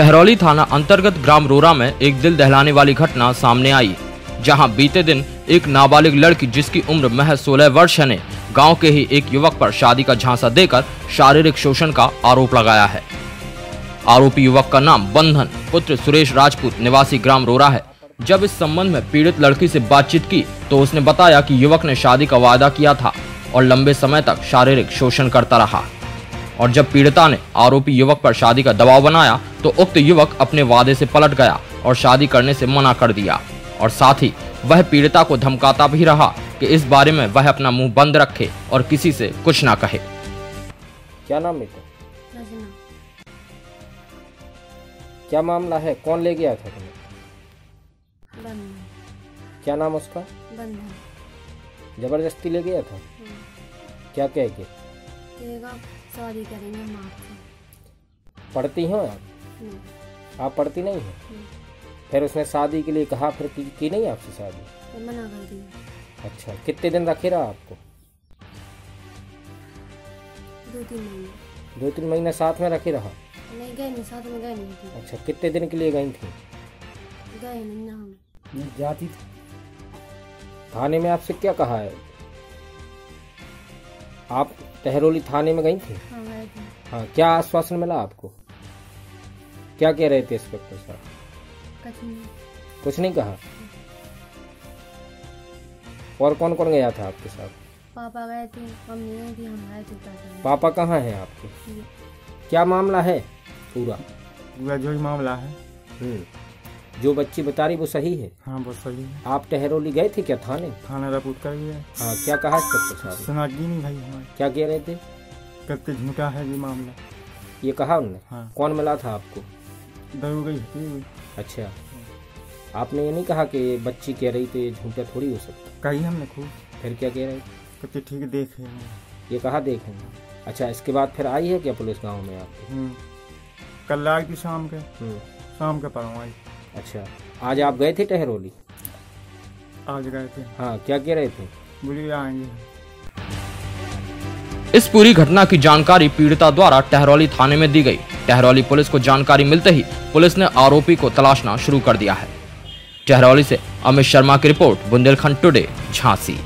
टहरौली थाना अंतर्गत ग्राम रोरा में एक दिल दहलाने वाली घटना सामने आई, जहाँ बीते दिन एक नाबालिग लड़की जिसकी उम्र महज 16 वर्ष है ने गाँव के ही एक युवक पर शादी का झांसा देकर शारीरिक शोषण का आरोप लगाया है। आरोपी युवक का नाम बंधन, पुत्र सुरेश राजपूत, निवासी ग्राम रोरा है। जब इस संबंध में पीड़ित लड़की से बातचीत की तो उसने बताया कि युवक ने शादी का वादा किया था और लंबे समय तक शारीरिक शोषण करता रहा। और जब पीड़िता ने आरोपी युवक पर शादी का दबाव बनाया तो उक्त युवक अपने वादे से पलट गया और शादी करने से मना कर दिया। और साथ ही वह पीड़िता को धमकाता भी रहा कि इस बारे में वह अपना मुँह बंद रखे और किसी से कुछ ना कहे। क्या नाम बेटा क्या मामला है? कौन ले गया था तुम्हें? क्या नाम उसका? ज़बरदस्ती ले गया था? क्या कह के? कहेगा शादी करेंगे आपसे पढ़ती हो आप? आप पढ़ती नहीं हो? फिर उसने शादी के लिए कहा फिर की, की नहीं आपसे शादी? तो मना कर दिया। अच्छा कितने दिन रखे रहा आपको? दो तीन महीने। दो तीन महीने साथ में रखे रहा? नहीं गए नहीं साथ में गए नहीं थे। अच्छा कितने दिन के लिए गई थी? गए नहीं ना। हम जाती थी। थाने में आपसे क्या कहा है? आप टहरोली थाने में गई थी? हाँ हाँ क्या आश्वासन मिला आपको? क्या कह रहे थे इंस्पेक्टर साहब? कुछ नहीं। कुछ नहीं कहा? और कौन कौन गया था आपके साथ? पापा गए थे मम्मी गई थी हम गए थे पापा कहाँ हैं आपके? क्या मामला है पूरा? पूरा जो ही मामला है। हम्म। जो बच्ची बता रही वो सही है? हाँ वो सही है। आप टहरोली गए थे क्या थाने? थाना रिपोर्ट कर दिया है। क्या कहा इंस्पेक्टर साहब ने? सुनागी नहीं भाई हमारे क्या कह रहे थे? कत्ते झूठा है ये मामला। ये कहा उनने? हाँ। कौन मिला था आपको? दरू गई अच्छा। आपने ये नहीं कहा कि बच्ची कह रही थी ये झूठा थोड़ी हो सकता? कही हमने खूब। फिर क्या कह रही? थी? कत्ते ठीक देखे ये कहा देखेंगे अच्छा इसके बाद फिर आई है क्या पुलिस गाँव में आपके? हम्म। कल आई थी शाम के। हम्म, शाम के परसों आई अच्छा। आज आप गए थे टहरोली? आज गए थे। हाँ क्या कह रहे थे? बोली आएँगे। इस पूरी घटना की जानकारी पीड़िता द्वारा टहरौली थाने में दी गई। टहरौली पुलिस को जानकारी मिलते ही पुलिस ने आरोपी को तलाशना शुरू कर दिया है। टहरौली से अमित शर्मा की रिपोर्ट बुंदेलखंड टुडे झांसी।